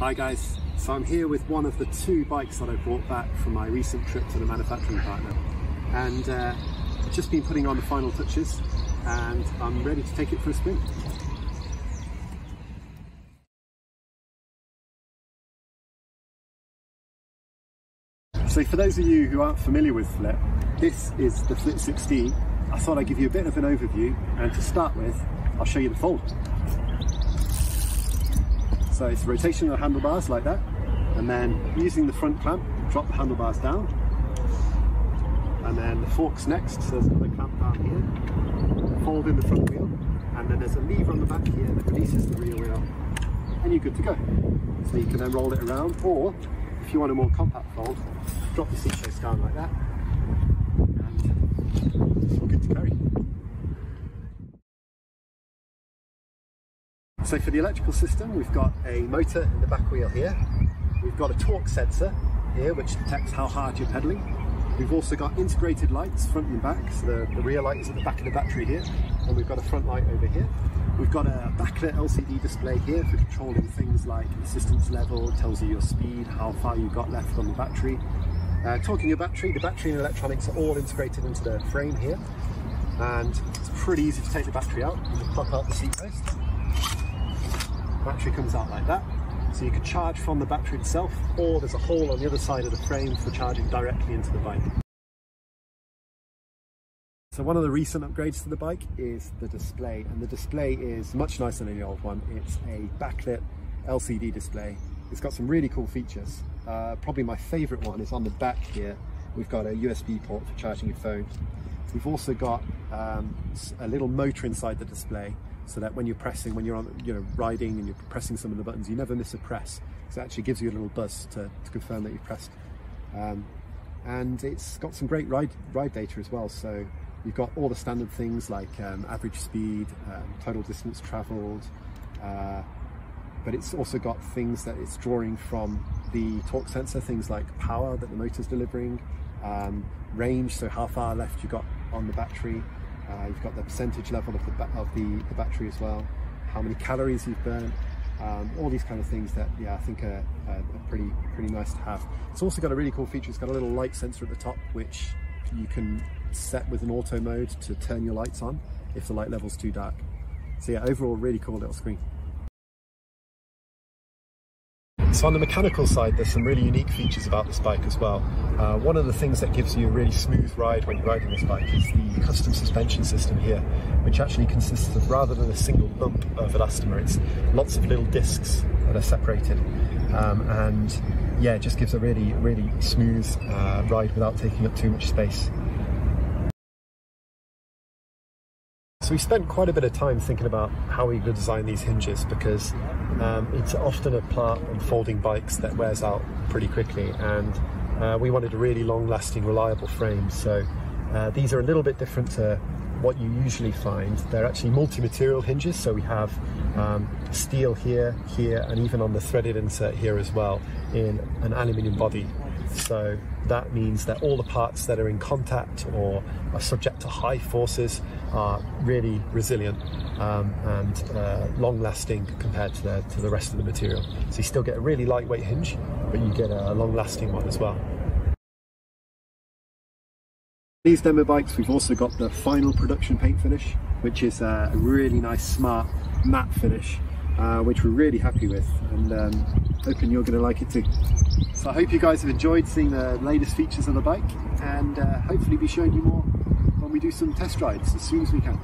Hi guys, so I'm here with one of the two bikes that I brought back from my recent trip to the manufacturing partner and uh, I've just been putting on the final touches and I'm ready to take it for a spin. So for those of you who aren't familiar with Flit, this is the Flit 16. I thought I'd give you a bit of an overview and to start with, I'll show you the fold. So it's rotation of the handlebars like that. And then using the front clamp, drop the handlebars down. And then the forks next, so there's another clamp down here, fold in the front wheel. And then there's a lever on the back here that releases the rear wheel. And you're good to go. So you can then roll it around or if you want a more compact fold, drop the seat base down like that. And all good to carry. So for the electrical system, we've got a motor in the back wheel here. We've got a torque sensor here, which detects how hard you're pedaling. We've also got integrated lights front and back. So the, the rear light is at the back of the battery here. And we've got a front light over here. We've got a backlit LCD display here for controlling things like assistance level, tells you your speed, how far you've got left on the battery. Uh, talking of battery, the battery and electronics are all integrated into the frame here. And it's pretty easy to take the battery out. You just pop out the seat post. Battery comes out like that. So you can charge from the battery itself, or there's a hole on the other side of the frame for charging directly into the bike. So one of the recent upgrades to the bike is the display, and the display is much nicer than the old one. It's a backlit LCD display. It's got some really cool features. Uh, probably my favorite one is on the back here. We've got a USB port for charging your phone. We've also got um, a little motor inside the display so that when you're pressing, when you're on, you know, riding and you're pressing some of the buttons, you never miss a press. So it actually gives you a little buzz to, to confirm that you've pressed. Um, and it's got some great ride, ride data as well. So you've got all the standard things like um, average speed, um, total distance traveled, uh, but it's also got things that it's drawing from the torque sensor, things like power that the motor's delivering, um, range, so how far left you got on the battery, uh, you've got the percentage level of the, of the, the battery as well, how many calories you've burnt, um, all these kind of things that yeah I think are, are, pretty pretty nice to have. It's also got a really cool feature. It's got a little light sensor at the top which you can set with an auto mode to turn your lights on if the light level's too dark. So yeah, overall really cool little screen. So on the mechanical side, there's some really unique features about this bike as well. Uh, one of the things that gives you a really smooth ride when you're riding this bike is the custom suspension system here, which actually consists of rather than a single lump of elastomer, it's lots of little discs that are separated. Um, and yeah, it just gives a really, really smooth uh, ride without taking up too much space. So we spent quite a bit of time thinking about how we could design these hinges because um, it's often a part on folding bikes that wears out pretty quickly and uh, we wanted a really long lasting reliable frame. So uh, these are a little bit different to what you usually find. They're actually multi-material hinges. So we have um, steel here, here and even on the threaded insert here as well in an aluminium body so that means that all the parts that are in contact or are subject to high forces are really resilient um, and uh, long lasting compared to the, to the rest of the material. So you still get a really lightweight hinge, but you get a long lasting one as well. These demo bikes, we've also got the final production paint finish, which is a really nice, smart, matte finish, uh, which we're really happy with, and um, hoping you're going to like it too. So I hope you guys have enjoyed seeing the latest features of the bike, and uh, hopefully be showing you more when we do some test rides as soon as we can.